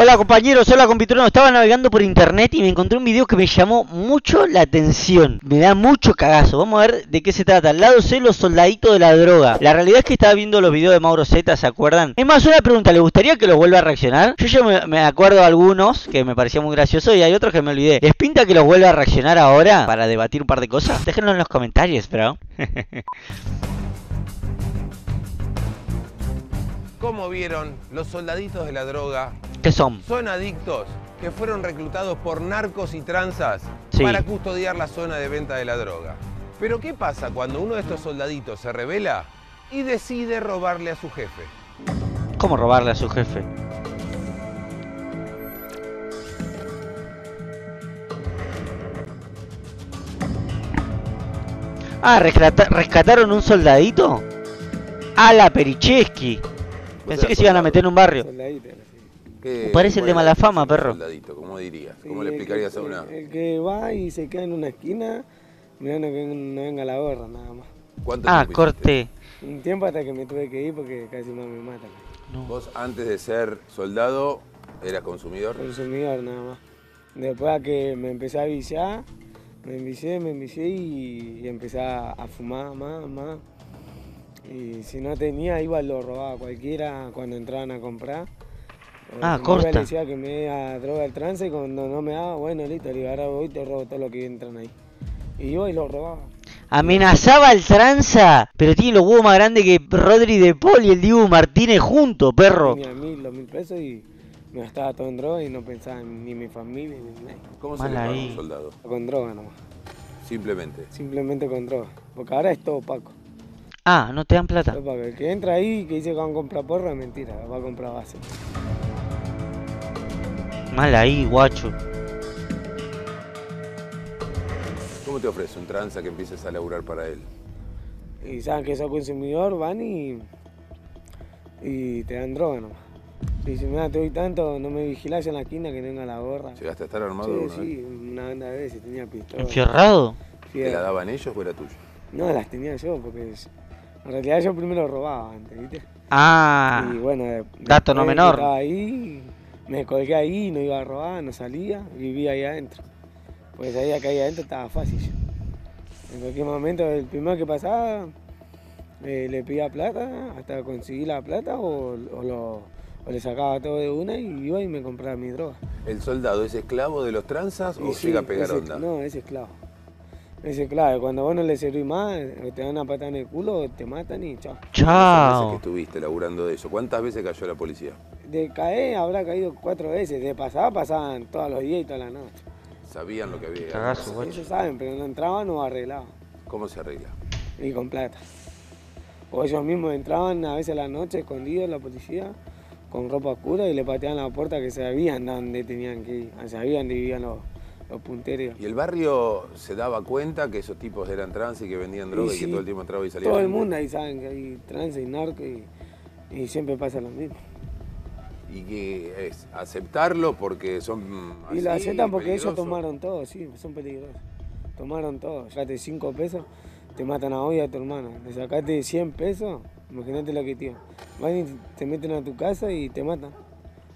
Hola compañeros, hola compitrono, estaba navegando por internet y me encontré un video que me llamó mucho la atención. Me da mucho cagazo, vamos a ver de qué se trata. Al lado C, los soldaditos de la droga. La realidad es que estaba viendo los videos de Mauro Z, ¿se acuerdan? Es más, una pregunta, ¿le gustaría que los vuelva a reaccionar? Yo ya me, me acuerdo de algunos que me parecía muy gracioso y hay otros que me olvidé. ¿Les pinta que los vuelva a reaccionar ahora para debatir un par de cosas? Déjenlo en los comentarios, bro. ¿Cómo vieron los soldaditos de la droga? ¿Qué son? Son adictos que fueron reclutados por narcos y tranzas Sí. para custodiar la zona de venta de la droga. Pero ¿qué pasa cuando uno de estos soldaditos se revela y decide robarle a su jefe? ¿Cómo robarle a su jefe? Ah, rescata- rescataron un soldadito. A la Pericheski. Pensé que se iban a meter en un barrio. ¿Qué- Parece el de mala fama, perro. Soldadito, ¿cómo dirías? Sí, ¿Cómo le explicarías que- a una? El que va y se queda en una esquina mirando que no venga la gorra, nada más. ¿Cuánto Ah, tiempo corte. Un tiempo hasta que me tuve que ir porque casi más me matan. No. Vos antes de ser soldado eras consumidor. Consumidor nada más. Después a que me empecé a viciar, me envicié, me envicié y, y empecé a fumar más, más. Y si no tenía, iba y lo robaba a cualquiera cuando entraban a comprar. O Ah, me corta. Le decía que me diera droga al trance y cuando no me daba, bueno, listo, le digo, ahora voy y te robo todo lo que entran ahí. Y iba y lo robaba. Amenazaba al tranza. Pero tiene los huevos más grandes que Rodri de Paul y el Dibu Martínez juntos, perro. Tenía mil, dos mil pesos y me gastaba todo en droga y no pensaba en ni en mi familia ni en nadie. ¿Cómo se Mal le un soldado? Con droga nomás, Simplemente. simplemente con droga. Porque ahora es todo opaco. Ah, no te dan plata. El que entra ahí que dice que va a comprar porro es mentira, va a comprar base. Mal ahí, guacho. ¿Cómo te ofrece un tranza que empieces a laburar para él? Y saben que sos consumidor, van y, y te dan droga nomás. Y dicen, mira, te doy tanto, no me vigilás en la esquina que tenga la gorra. Sí, ¿Llegaste a estar armado alguna vez? sí, una banda de veces tenía pistola. ¿Enfierrado? Sí, ¿Te la daban ellos o era tuyo? No, las tenía yo, porque en realidad yo primero robaba antes, ¿viste? Ah. Y bueno, de- dato no menor. Estaba ahí, me colgué ahí, no iba a robar, no salía, vivía ahí adentro. Pues sabía que ahí adentro estaba fácil. yo. En cualquier momento, el primero que pasaba, eh, le pedía plata hasta conseguir la plata o, o lo, o le sacaba todo de una y iba y me compraba mi droga. ¿El soldado es esclavo de los tranzas o Y sí, llega a pegar ese- onda? No, es esclavo. Es esclavo. Cuando vos no le servís más, o te dan una patada en el culo, te matan y chao. Veces que Chao. estuviste laburando de eso, ¿cuántas veces cayó la policía? De caer habrá caído cuatro veces. De pasar pasaban todos los días y toda la noche. Sabían lo que había. Cagazo. Ellos saben, pero no entraban o arreglaban. ¿Cómo se arregla? Y con plata. O ellos mismos entraban a veces a la noche escondidos la policía con ropa oscura y le pateaban la puerta que sabían dónde tenían que ir. Sabían dónde vivían los, los punteros. ¿Y el barrio se daba cuenta que esos tipos eran trans y que vendían droga y, sí, que todo el tiempo entraba y salía? Todo el mundo ahí saben que hay trance y narco y, y siempre pasa lo mismo. Y que es aceptarlo porque son. Y lo así, aceptan porque ellos tomaron todo, sí, son peligrosos. Tomaron todo. Sacaste 5 pesos, te matan a hoy y a tu hermano. Le sacaste 100 pesos, imagínate lo que tienen. Van y te meten a tu casa y te matan.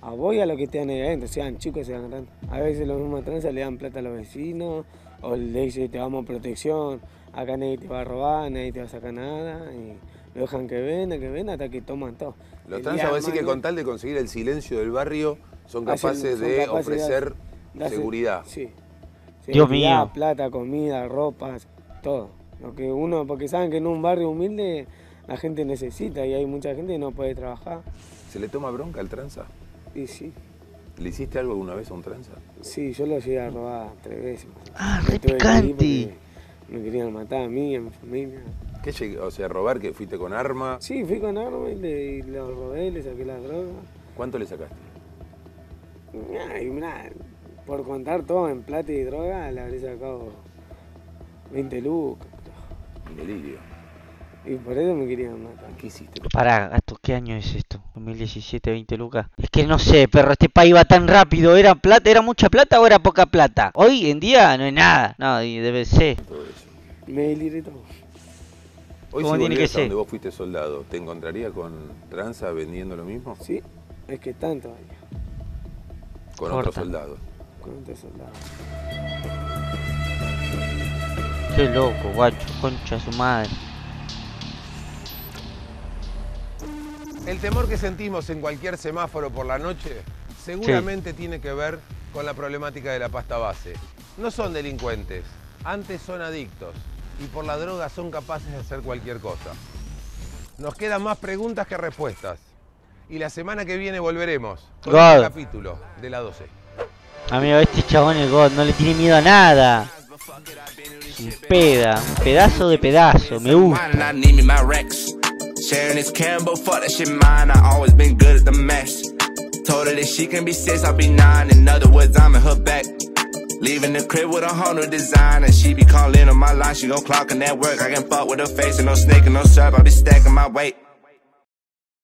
A vos y a los que estén ahí adentro, sean chicos, sean grandes. A veces los mismos tranzas le dan plata a los vecinos, o le dicen te damos protección, acá nadie te va a robar, nadie te va a sacar nada, y lo dejan que venga, que venga hasta que toman todo. Los El trans día a decir que con tal de conseguir el silencio del barrio son Hacen- capaces son de capaces ofrecer hacer- de hacer- seguridad. Sí. Dios Seguridad, mío. Plata, comida, ropas, todo. Lo que uno, porque saben que en un barrio humilde la gente necesita y hay mucha gente que no puede trabajar. ¿Se le toma bronca al tranza? Y sí, ¿Le hiciste algo alguna vez a un tranza? sí, yo lo llegué a robar tres veces. Ah, Me re picante. Me querían matar a mí y a mi familia. ¿Qué llegué- O sea, robar que fuiste con arma. Sí, fui con arma y le, y lo robé, le saqué la droga. ¿Cuánto le sacaste? Mirá, por contar todo en plata y droga, le habré sacado 20 lucas. Un delirio. Y por eso me querían matar. ¿Qué hiciste? Pará, gato, ¿qué año es esto? 2017, 20 lucas. Es que no sé, perro, este país va tan rápido. ¿Era plata, era mucha plata o era poca plata? Hoy en día no es nada. No, y debe ser. Todo eso. Me deliré todo. Hoy ¿Cómo si tiene que ser? donde vos fuiste soldado, ¿te encontraría con tranza vendiendo lo mismo? Sí, es que están todavía. con Corta. otro soldado. con este soldado. Qué loco, guacho, concha su madre. El temor que sentimos en cualquier semáforo por la noche seguramente tiene que ver con la problemática de la pasta base. No son delincuentes, antes son adictos y por la droga son capaces de hacer cualquier cosa. Nos quedan más preguntas que respuestas. Y la semana que viene volveremos con God. capítulo de la 12. Amigo, este chabón es God, no le tiene miedo a nada. Un peda, un pedazo de pedazo, me gusta. Sharing this Campbell, fuck that shit mine. I always been good at the mess. Told her that she can be six, I'll be nine. In other words, I'm in her back. Leaving the crib with a hundred design, and she be calling on my line. She gon' clock in that work. I can fuck with her face and no snake and no syrup. I be stacking my weight.